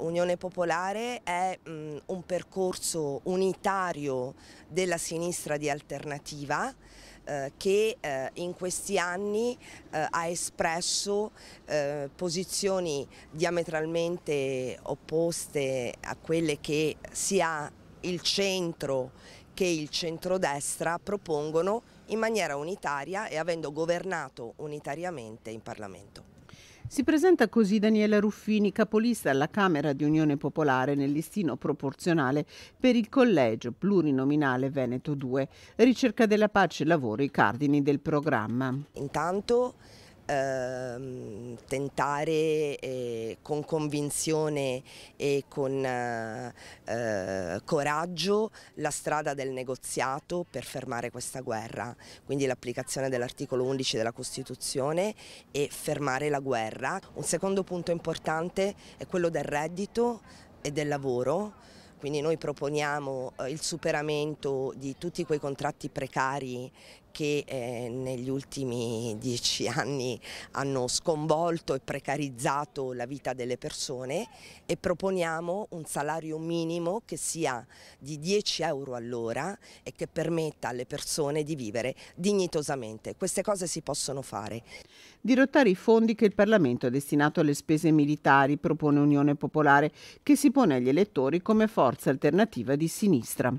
Unione Popolare è mh, un percorso unitario della sinistra di alternativa eh, che eh, in questi anni eh, ha espresso eh, posizioni diametralmente opposte a quelle che sia il centro che il centrodestra propongono in maniera unitaria e avendo governato unitariamente in Parlamento. Si presenta così Daniela Ruffini, capolista alla Camera di Unione Popolare nel listino proporzionale per il collegio plurinominale Veneto 2. Ricerca della pace e lavoro i cardini del programma. Intanto ehm, tentare eh, con convinzione e con eh, eh, coraggio la strada del negoziato per fermare questa guerra, quindi l'applicazione dell'articolo 11 della Costituzione e fermare la guerra. Un secondo punto importante è quello del reddito e del lavoro quindi noi proponiamo eh, il superamento di tutti quei contratti precari che eh, negli ultimi dieci anni hanno sconvolto e precarizzato la vita delle persone e proponiamo un salario minimo che sia di 10 euro all'ora e che permetta alle persone di vivere dignitosamente. Queste cose si possono fare. Dirottare i fondi che il Parlamento ha destinato alle spese militari, propone Unione Popolare, che si pone agli elettori come forza alternativa di sinistra.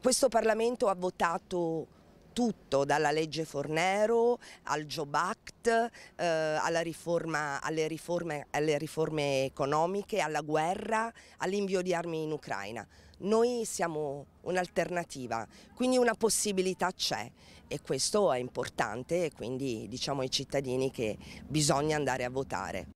Questo Parlamento ha votato tutto, dalla legge Fornero al Job Act, eh, alla riforma, alle, riforme, alle riforme economiche, alla guerra, all'invio di armi in Ucraina. Noi siamo un'alternativa, quindi una possibilità c'è e questo è importante e quindi diciamo ai cittadini che bisogna andare a votare.